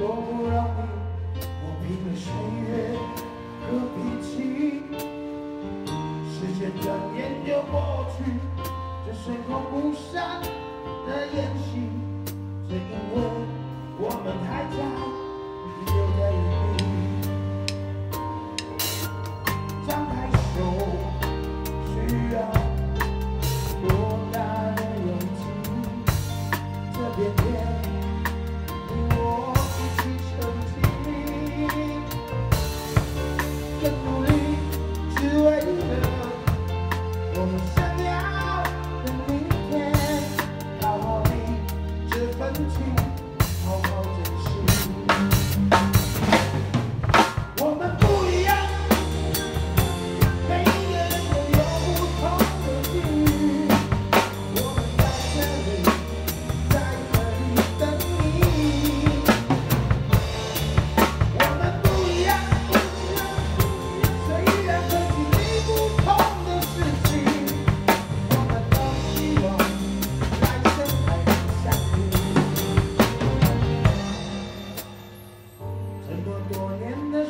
我不让你，我闭了。岁月和脾气，时间转眼就过去，这水火不散的演戏，只因为我们还在。Thank you. We're going in the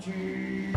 Jesus.